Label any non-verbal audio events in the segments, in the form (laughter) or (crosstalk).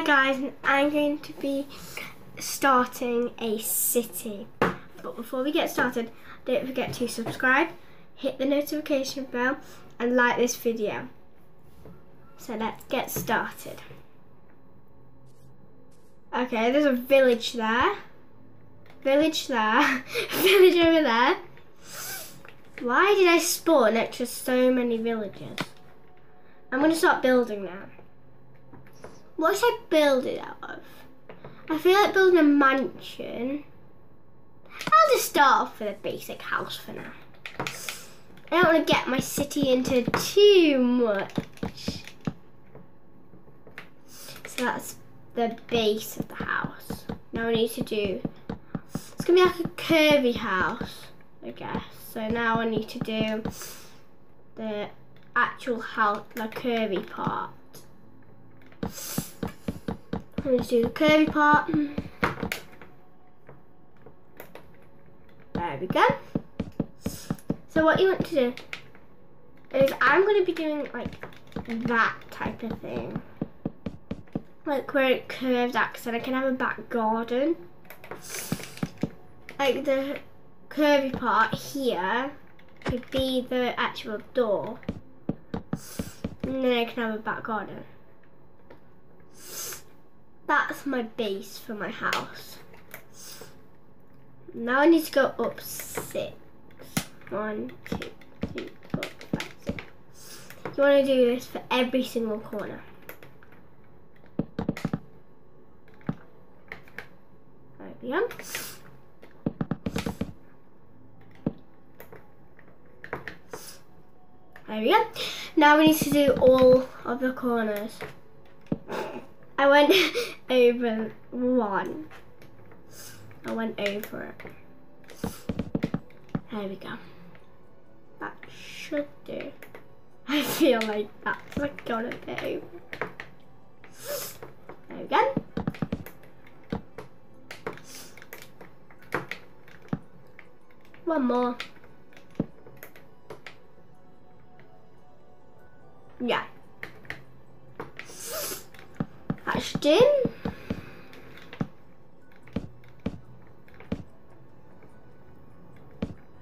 Hi guys, I'm going to be starting a city. But before we get started, don't forget to subscribe, hit the notification bell, and like this video. So let's get started. Okay, there's a village there. Village there. (laughs) village over there. Why did I spawn next to so many villages? I'm going to start building now. What should I build it out of? I feel like building a mansion. I'll just start off with a basic house for now. I don't want to get my city into too much. So that's the base of the house. Now I need to do, it's going to be like a curvy house, I guess. So now I need to do the actual house, the curvy part. Let's do the curvy part. There we go. So what you want to do is I'm going to be doing like that type of thing. Like where it curves so I can have a back garden. Like the curvy part here could be the actual door. And then I can have a back garden. That's my base for my house. Now I need to go up six. One, two, three, four, five, six. You want to do this for every single corner. There we go. There we go. Now we need to do all of the corners. I went (laughs) over one. I went over it. There we go. That should do. (laughs) I feel like that's like got a bit over. There we go. One more. Yeah. There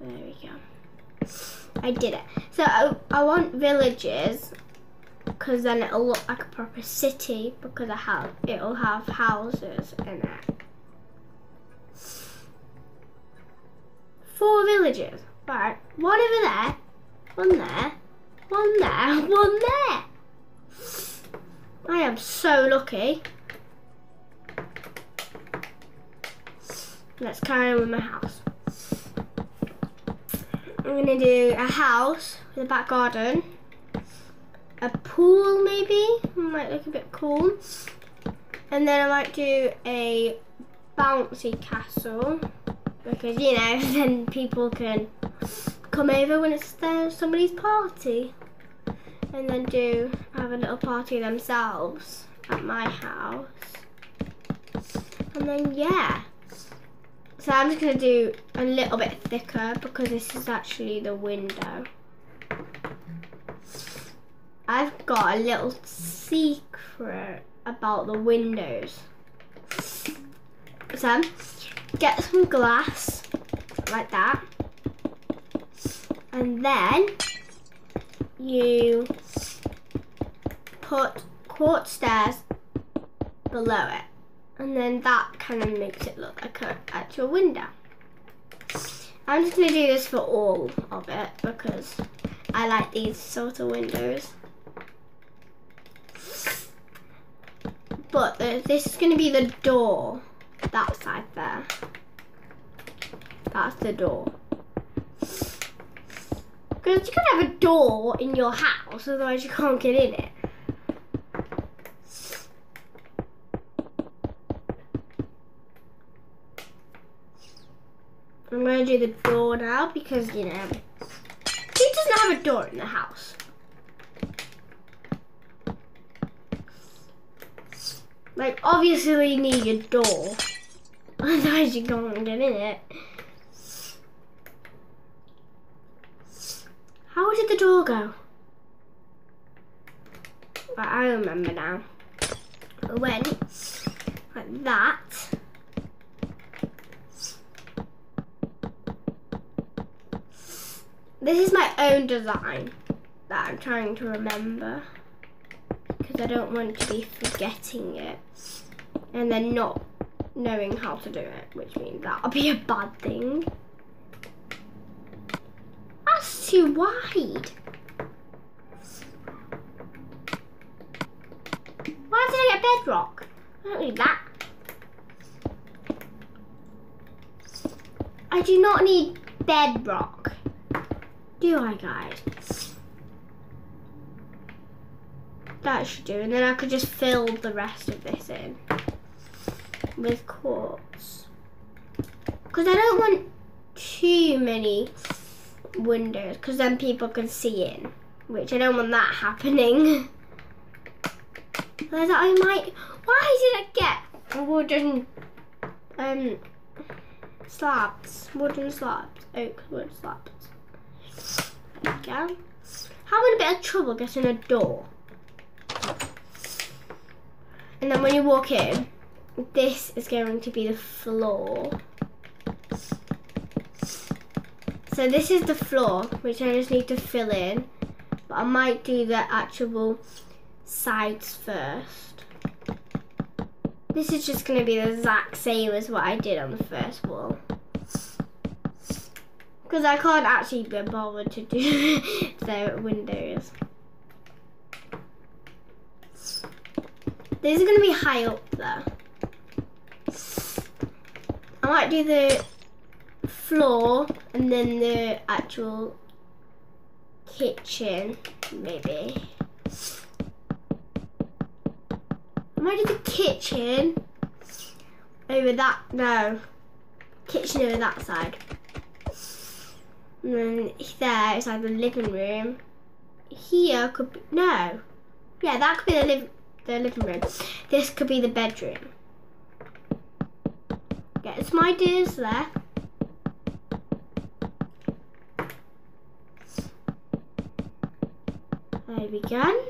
we go. I did it. So I, I want villages because then it'll look like a proper city because I have it'll have houses in it. Four villages. Right, one over there, one there, one there, (laughs) one there. I am so lucky. Let's carry on with my house. I'm gonna do a house with a back garden, a pool maybe, might look a bit cool, and then I might do a bouncy castle because you know (laughs) then people can come over when it's their somebody's party and then do have a little party themselves at my house and then yeah so I'm just going to do a little bit thicker because this is actually the window. I've got a little secret about the windows. So, get some glass, like that. And then, you put quartz stairs below it and then that kind of makes it look like an actual window. I'm just going to do this for all of it because I like these sort of windows. But the, this is going to be the door, that side there. That's the door. Because you can have a door in your house, otherwise you can't get in it. I'm to do the door now because, you know, who doesn't have a door in the house? Like, obviously you need a door. (laughs) Otherwise you can't get in it. How did the door go? I remember now. went like that. This is my own design that I'm trying to remember because I don't want to be forgetting it and then not knowing how to do it, which means that'll be a bad thing. Too wide. Why did I get bedrock? I don't need that. I do not need bedrock. Do I, guys? That should do. And then I could just fill the rest of this in with quartz. Because I don't want too many windows because then people can see in. Which I don't want that (laughs) happening. I might. Why did I get wooden um slabs? Wooden slabs, oak wood slabs. There we go. Having a bit of trouble getting a door. And then when you walk in, this is going to be the floor. So this is the floor, which I just need to fill in. But I might do the actual sides first. This is just going to be the exact same as what I did on the first wall. Because I can't actually be bothered to do (laughs) the windows. These are going to be high up there. I might do the floor and then the actual kitchen, maybe. Am I might do the kitchen over that, no, kitchen over that side. And then there is like the living room. Here could be, no. Yeah, that could be the, liv the living room. This could be the bedroom. Get some ideas there. There we go.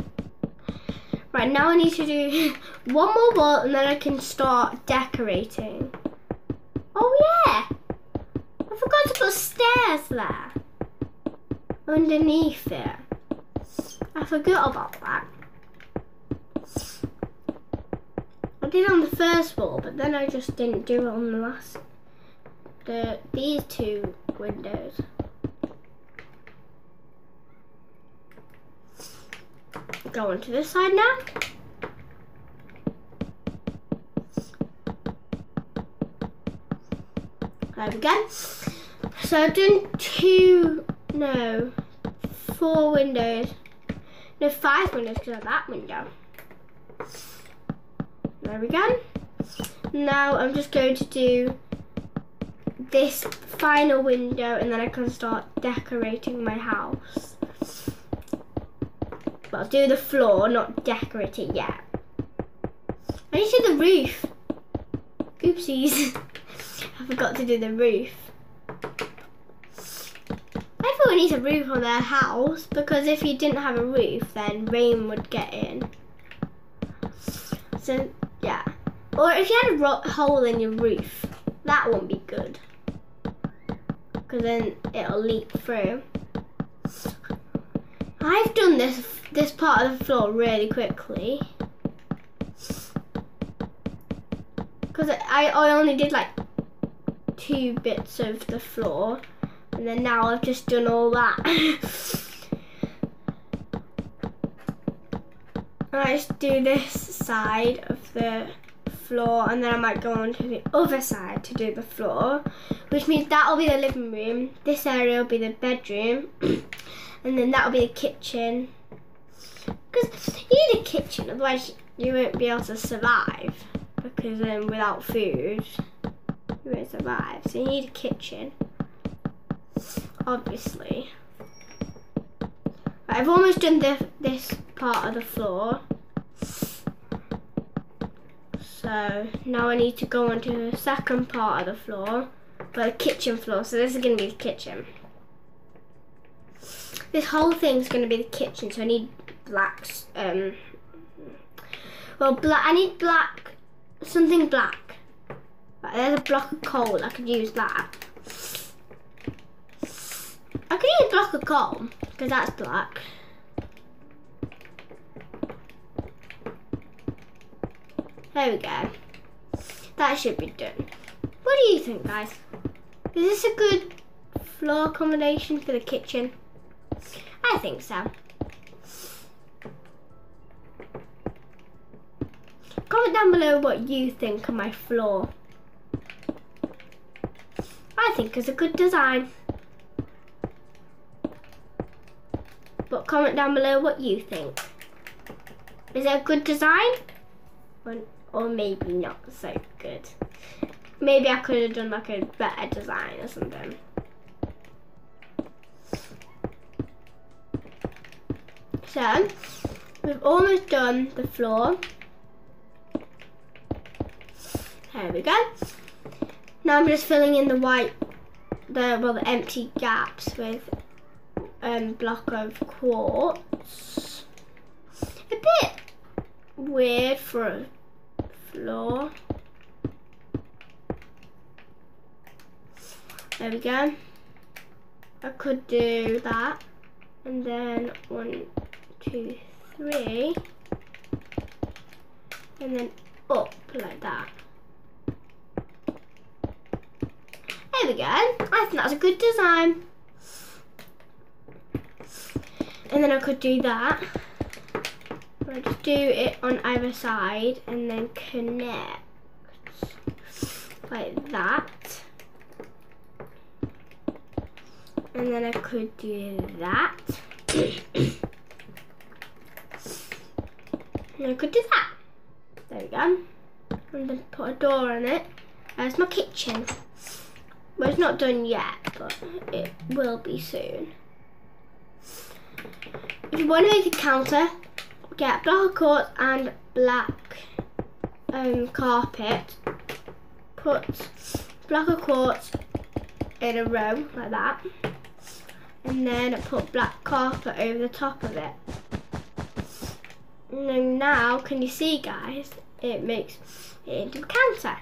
Right, now I need to do (laughs) one more wall and then I can start decorating. Oh yeah! I forgot to put stairs there. Underneath it. I forgot about that. I did on the first wall, but then I just didn't do it on the last, the these two windows. Go on to this side now. There we go. So I've done two, no, four windows. No, five windows because of that window. There we go. Now I'm just going to do this final window and then I can start decorating my house. But I'll do the floor, not decorate it yet. I need to do the roof. Oopsies. (laughs) I forgot to do the roof. Everyone needs a roof on their house because if you didn't have a roof then rain would get in. So yeah. Or if you had a hole in your roof, that won't be good. Because then it'll leak through. I've done this this part of the floor really quickly. Because I, I only did like two bits of the floor. And then now I've just done all that. (laughs) I just do this side of the floor and then I might go on to the other side to do the floor which means that'll be the living room this area will be the bedroom (coughs) and then that'll be the kitchen because you need a kitchen otherwise you won't be able to survive. Because then um, without food you won't survive. So you need a kitchen. Obviously. I've almost done this, this part of the floor. So now I need to go on to the second part of the floor, but the kitchen floor. So this is going to be the kitchen. This whole thing is going to be the kitchen, so I need black, um, Well, black. I need black. Something black. Right, there's a block of coal. I could use that. I could use a block of coal because that's black. There we go. That should be done. What do you think, guys? Is this a good floor accommodation for the kitchen? I think so. Comment down below what you think of my floor. I think it's a good design. But comment down below what you think. Is it a good design? Or, or maybe not so good. Maybe I could have done like a better design or something. So, we've almost done the floor. There we go. Now I'm just filling in the white, the well, the empty gaps with um, block of quartz. A bit weird for a floor. There we go. I could do that. And then one, two, three. And then up like that. There we go. I think that's a good design. And then I could do that. I just do it on either side and then connect like that. And then I could do that. (coughs) and I could do that. There we go. I'm going to put a door on it. There's my kitchen. Well, it's not done yet, but it will be soon. If you want to make a counter, get black quartz and black um, carpet. Put black quartz in a row like that. And then put black carpet over the top of it. And now, can you see guys, it makes it into a counter.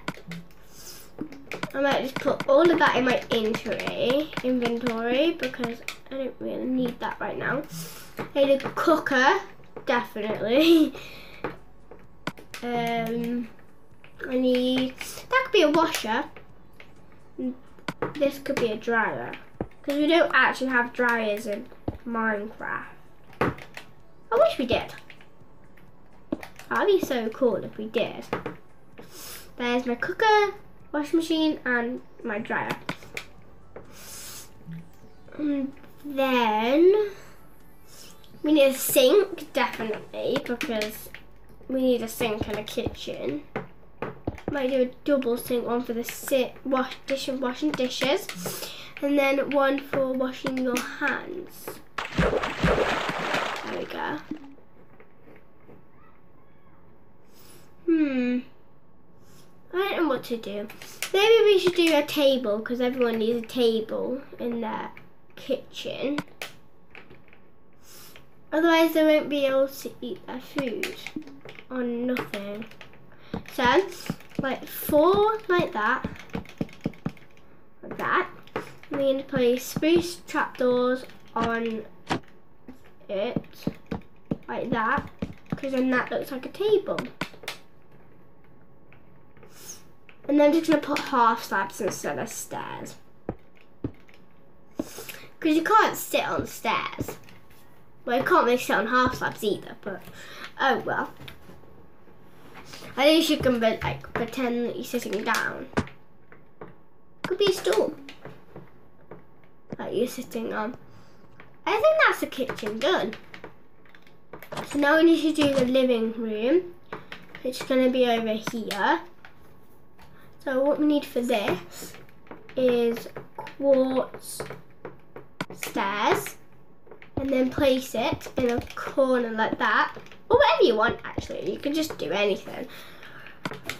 I might just put all of that in my inventory, inventory because I don't really need that right now. Need a cooker, definitely. (laughs) um, I need, that could be a washer. This could be a dryer. Because we don't actually have dryers in Minecraft. I wish we did. That'd be so cool if we did. There's my cooker, washing machine and my dryer. And then we need a sink, definitely, because we need a sink and a kitchen. Might do a double sink, one for the sit, wash, dish and washing dishes, and then one for washing your hands. There we go. Hmm. I don't know what to do. Maybe we should do a table because everyone needs a table in their kitchen. Otherwise they won't be able to eat their food on nothing. So, like four like that, like that. We need to place spruce trapdoors on it, like that, because then that looks like a table. And then I'm just going to put half slabs instead of stairs. Because you can't sit on stairs. Well, you can't really sit on half slabs either, but oh well. I think you can like pretend that you're sitting down. Could be a stool that you're sitting on. I think that's the kitchen done. So now we need to do the living room, which is going to be over here. So what we need for this is quartz stairs and then place it in a corner like that. Or whatever you want actually. You can just do anything.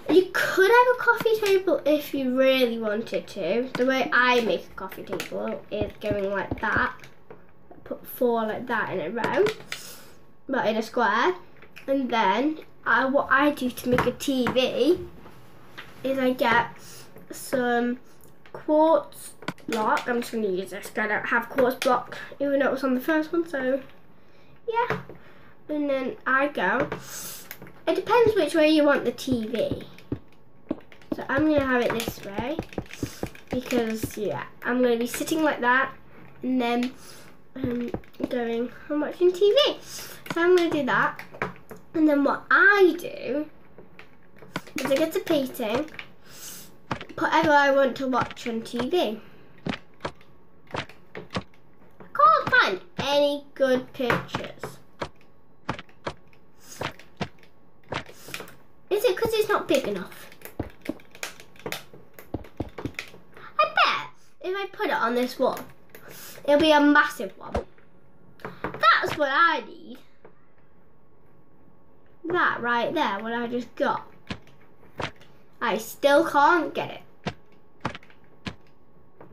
You could have a coffee table if you really wanted to. The way I make a coffee table is going like that. Put four like that in a row but in a square. And then I, what I do to make a TV is I get some quartz block. I'm just going to use this. I don't have quartz block, even though it was on the first one. So, yeah. And then I go. It depends which way you want the TV. So I'm going to have it this way. Because, yeah, I'm going to be sitting like that. And then um, going, I'm watching TV. So I'm going to do that. And then what I do is I get a painting, whatever I want to watch on TV. I can't find any good pictures. Is it because it's not big enough? I bet if I put it on this wall, it'll be a massive one. That's what I need that right there, what I just got. I still can't get it.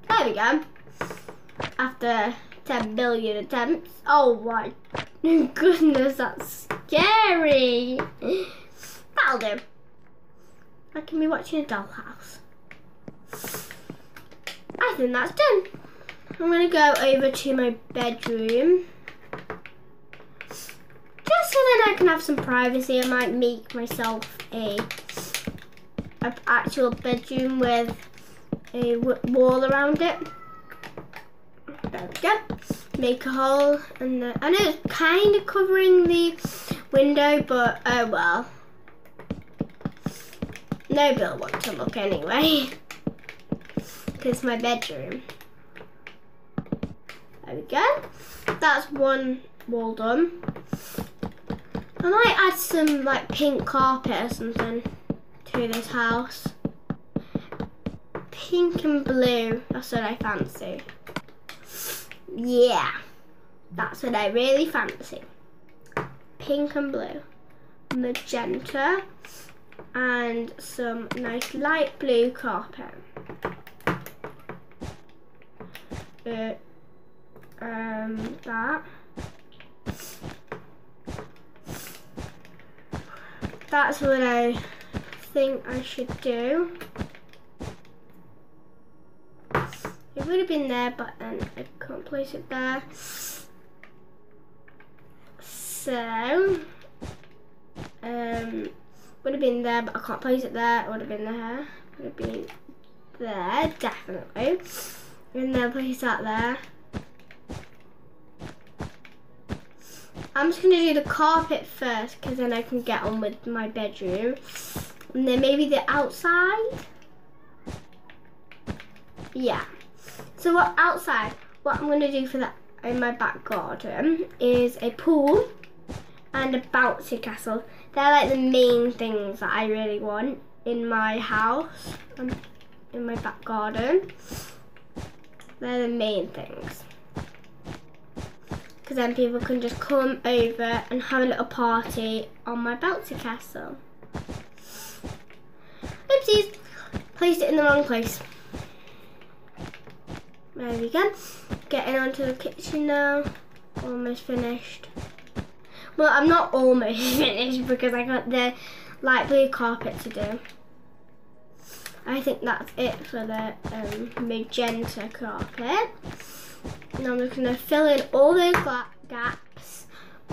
There we go. After 10 billion attempts. Oh my (laughs) goodness, that's scary. That'll do. I can be watching a dollhouse. I think that's done. I'm to go over to my bedroom Just so then I can have some privacy, I might make myself a, a actual bedroom with a wall around it. There we go. Make a hole, and the, I know it's kind of covering the window, but oh well. Nobody will want to look anyway, (laughs) because my bedroom. There we go. That's one wall done. I might add some like pink carpet or something to this house. Pink and blue, that's what I fancy. Yeah, that's what I really fancy. Pink and blue. Magenta and some nice light blue carpet. Uh, um, that. that's what I think I should do. It would have been there, but then I can't place it there. So, um, would have been there, but I can't place it there. It would have been there. Would have been there, definitely. And then place that there. I'm just going to do the carpet first because then I can get on with my bedroom. And then maybe the outside. Yeah. So what outside, what I'm going to do for that in my back garden is a pool and a bouncy castle. They're like the main things that I really want in my house, um, in my back garden. They're the main things because then people can just come over and have a little party on my bouncy castle. Oopsies, placed it in the wrong place. There we go. Getting onto the kitchen now. Almost finished. Well, I'm not almost (laughs) finished because I got the light blue carpet to do. I think that's it for the um, magenta carpet. Now I'm just going to fill in all those gaps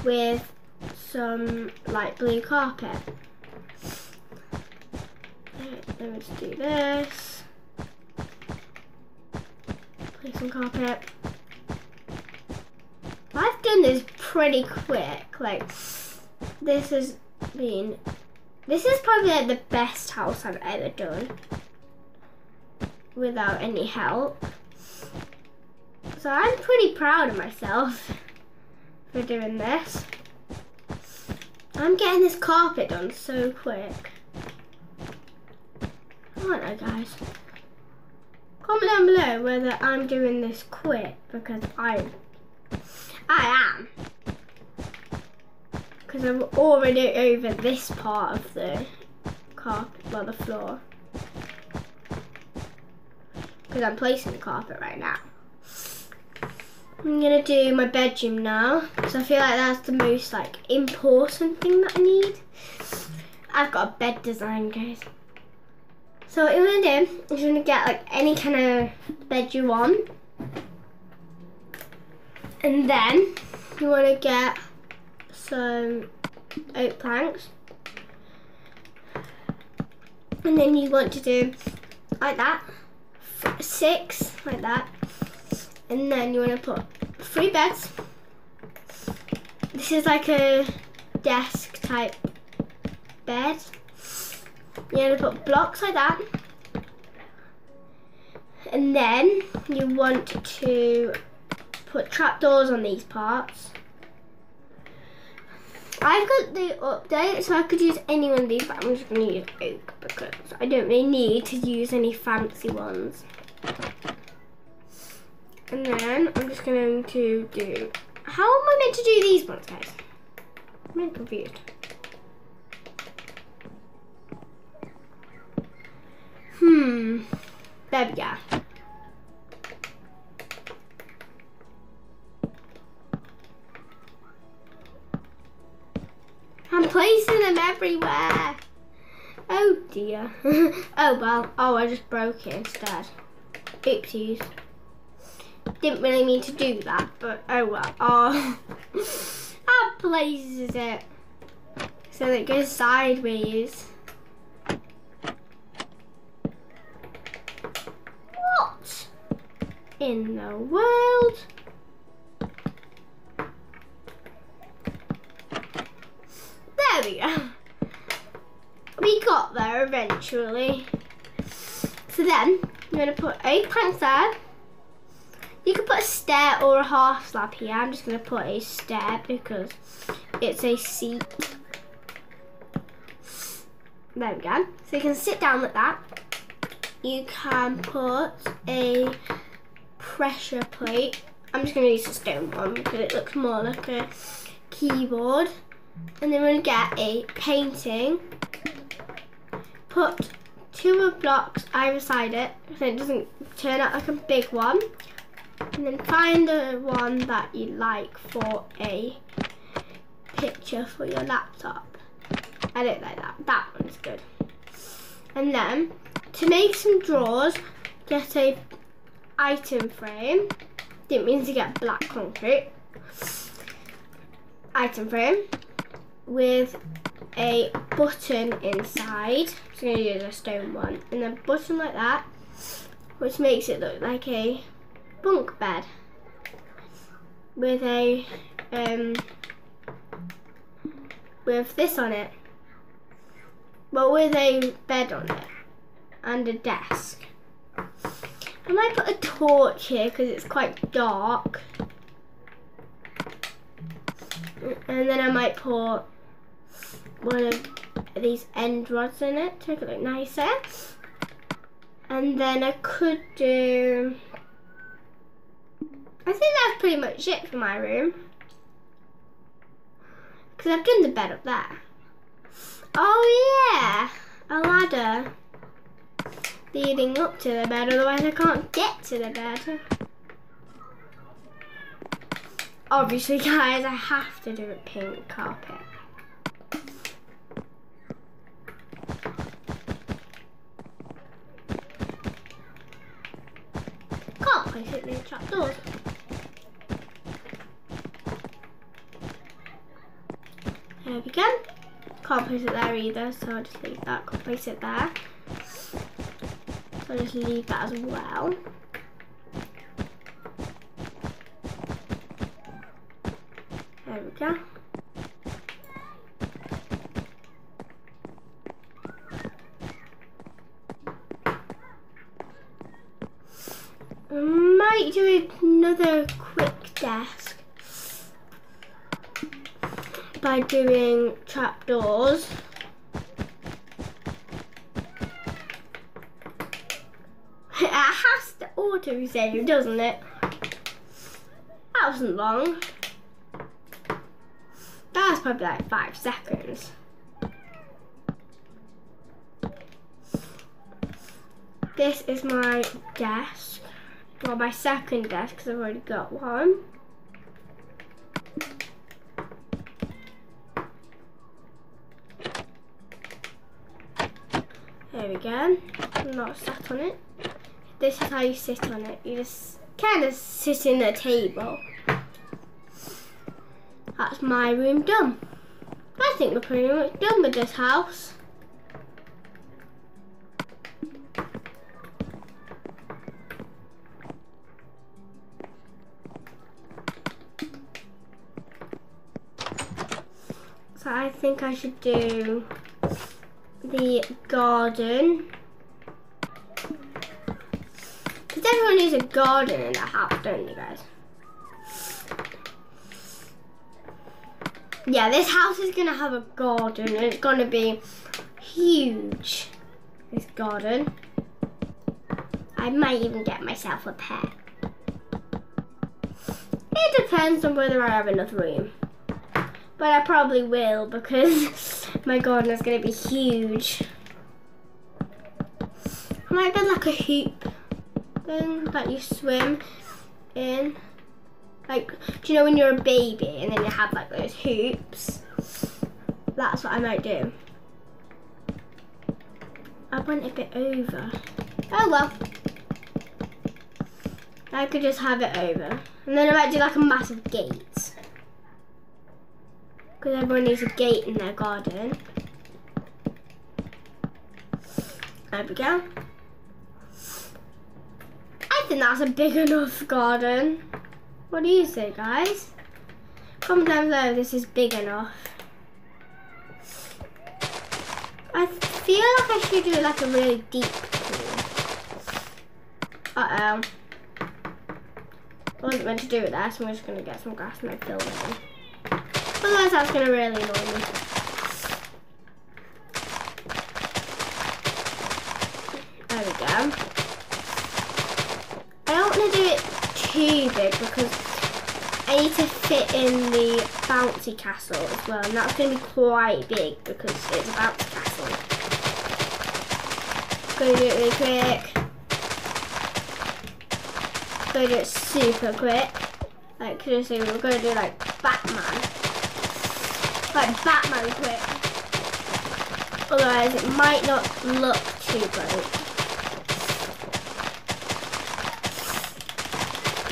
with some light blue carpet. Let me just do this. Place some carpet. I've done this pretty quick. Like, this has been, this is probably like the best house I've ever done without any help. So I'm pretty proud of myself for doing this. I'm getting this carpet done so quick. Aren't I, guys? Comment down below whether I'm doing this quick because I, I am. Because I'm already over this part of the carpet, well the floor. Because I'm placing the carpet right now. I'm gonna do my bedroom now because I feel like that's the most like important thing that I need I've got a bed design, guys. So what you want to do is you want to get like any kind of bed you want. And then you want to get some oak planks. And then you want to do like that, six like that. And then you want to put three beds. This is like a desk type bed. You're going to put blocks like that. And then you want to put trapdoors on these parts. I've got the update, so I could use any one of these, but I'm just going to use oak because I don't really need to use any fancy ones. And then I'm just going to do, how am I meant to do these ones, guys? I'm confused. Hmm, we go. I'm placing them everywhere. Oh dear. (laughs) oh well. Oh, I just broke it instead. Oopsies. Didn't really mean to do that, but oh well. (laughs) Oh. that places it. So that it goes sideways. What in the world? There we go. We got there eventually. So then, I'm going to put eight planks there. You could put a stair or a half slab here. I'm just going to put a stair because it's a seat. There we go. So you can sit down like that. You can put a pressure plate. I'm just going to use a stone one because it looks more like a keyboard and then we're going to get a painting, put two of blocks either side it so it doesn't turn out like a big one, and then find the one that you like for a picture for your laptop. I don't like that, that one's good. And then, to make some drawers, get a item frame, didn't mean to get black concrete, item frame, with a button inside. So I'm going to use a stone one. And a button like that, which makes it look like a bunk bed. With a, um, with this on it. But with a bed on it. And a desk. I might put a torch here because it's quite dark. And then I might put one of these end rods in it to make it look nicer. And then I could do, I think that's pretty much it for my room. Because I've done the bed up there. Oh yeah, a ladder leading up to the bed, otherwise I can't get to the bed. Obviously guys, I have to do a pink carpet. Can't place it near the trapdoors. There we go. Can't place it there either, so I'll just leave that. Can't place it there. I'll just leave that as well. There we go. might do another quick desk by doing trapdoors. To save, doesn't it? That wasn't long. That was probably like five seconds. This is my desk. Well, my second desk, because I've already got one. There we go. Not sat on it. This is how you sit on it. You just kind of sit in the table. That's my room done. I think we're pretty much done with this house. So I think I should do the garden. Everyone needs a garden in their house, don't you guys? Yeah, this house is to have a garden and it's to be huge. This garden. I might even get myself a pet. It depends on whether I have enough room. But I probably will because (laughs) my garden is to be huge. I might build like a hoop thing that you swim in. Like, do you know when you're a baby and then you have like those hoops? That's what I might do. I went a bit over. Oh well. I could just have it over. And then I might do like a massive gate. Because everyone needs a gate in their garden. There we go. Think that's a big enough garden. What do you say, guys? Comment down below this is big enough. I feel like I should do like a really deep pool. Uh-oh. I wasn't meant to do it there, so I'm just going to get some grass and fill it in. Otherwise that's going to really annoy me. There we go. I don't want to do it too big because I need to fit in the bouncy castle as well. And that's going to be quite big because it's a bouncy castle. Gonna do it really quick. Gonna do it super quick. Like, seriously, we're gonna do like Batman. Like Batman quick. Otherwise, it might not look too great.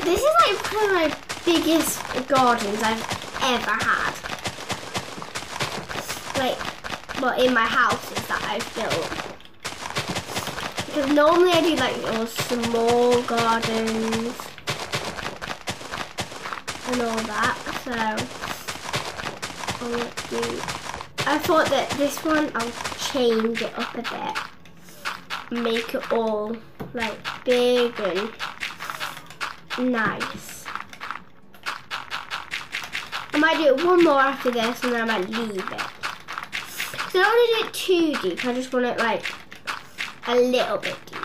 This is like my biggest gardens I've ever had. Like, well, in my houses that I've built. Because normally I do like little small gardens and all that. So I'll do. I thought that this one I'll change it up a bit, make it all like big and nice. I might do it one more after this and then I might leave it. So I don't want to do it too deep. I just want it like a little bit deep.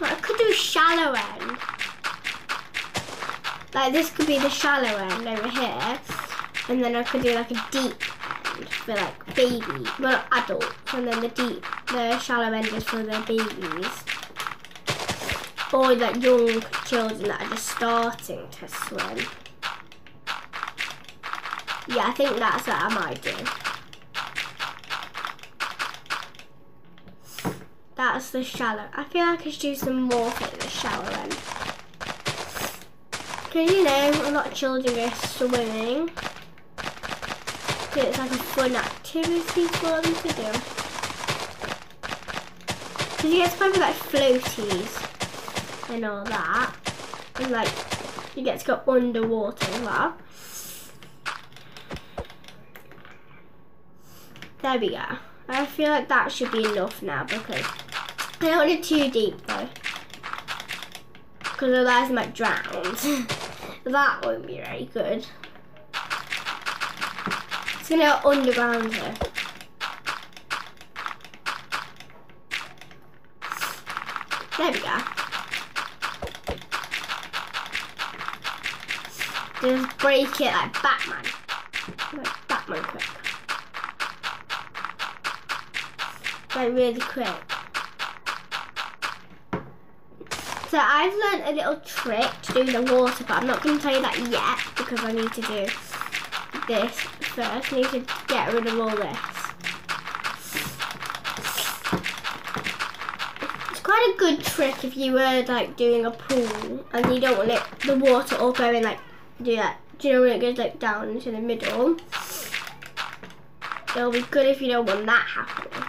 Well, I could do shallow end. Like this could be the shallow end over here. And then I could do like a deep end for like baby, well adults. And then the deep, the shallow end is for the babies. Or like young children that are just starting to swim. Yeah, I think that's what I might do. That's the shallow. I feel like I should do some more for the shallow end. Because, you know, a lot of children go swimming. It's like a fun activity for them to do. Because you get to play like floaties and all that. And like, you get to go underwater. There we go. I feel like that should be enough now because I don't want it too deep though. Because otherwise I might drown. (laughs) that won't be very good. It's gonna go underground here. There we go. Just break it like Batman. Like Batman quick. Like really quick. So I've learned a little trick to do the water, but I'm not going to tell you that yet because I need to do this first. I need to get rid of all this. It's quite a good trick if you were like doing a pool and you don't want it, the water all going like do that. Do you know when it goes like down into the middle? It'll be good if you don't want that happening.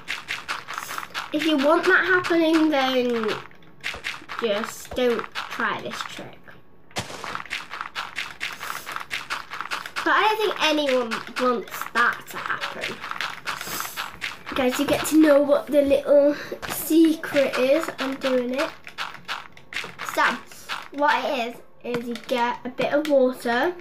If you want that happening, then just don't try this trick. But I don't think anyone wants that to happen. Guys, you get to know what the little secret is. I'm doing it. So, what it is, is you get a bit of water.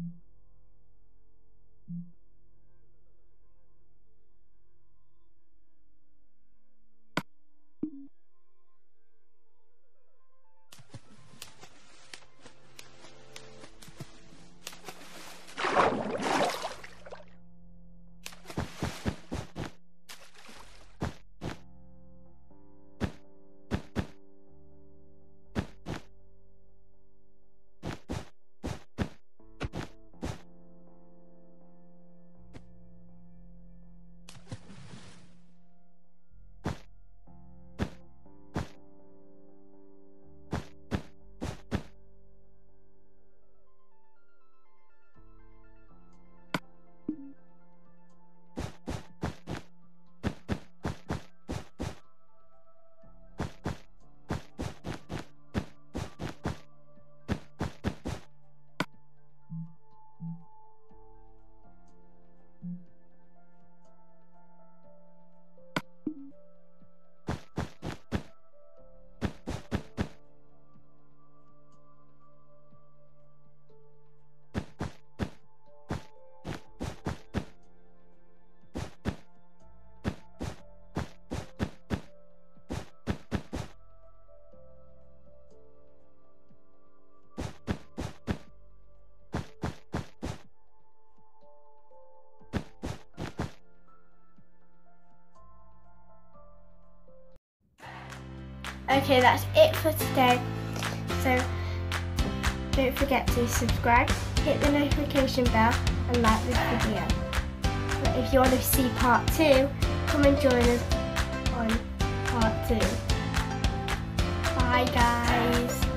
Thank mm -hmm. you. Okay, that's it for today. So don't forget to subscribe, hit the notification bell and like this video. But if you want to see part two, come and join us on part two. Bye guys.